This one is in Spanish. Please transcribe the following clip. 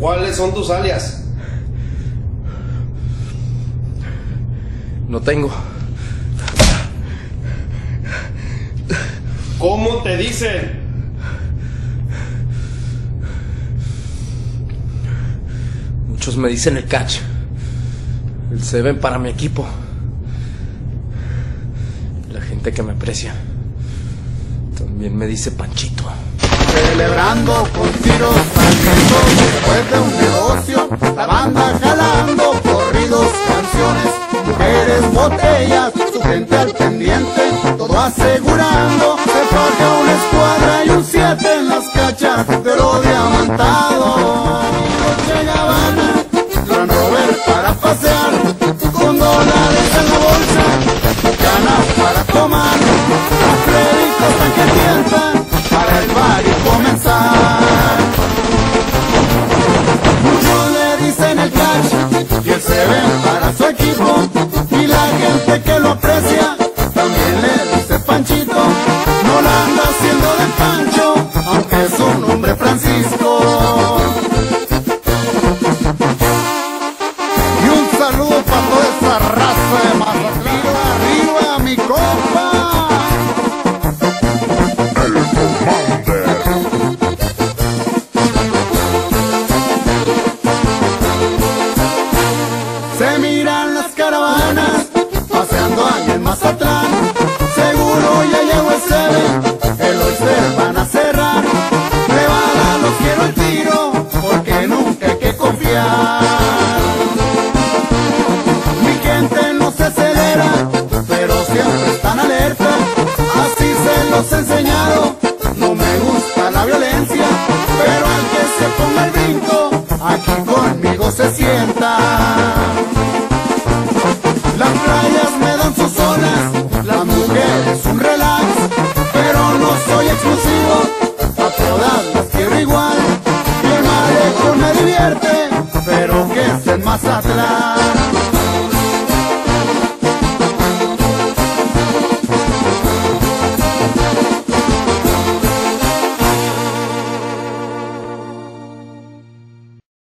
¿Cuáles son tus alias? No tengo. ¿Cómo te dicen? Muchos me dicen el catch. El Seven para mi equipo. La gente que me aprecia. También me dice Panchito. Celebrando con tiros después de un negocio, la banda jalando corridos, canciones, mujeres, botellas, su gente al pendiente, todo asegurando, se una escuadra y un siete en las cachas y la gente que lo aprecia también le dice Panchito. No la anda haciendo de Pancho, miran Mazatlán.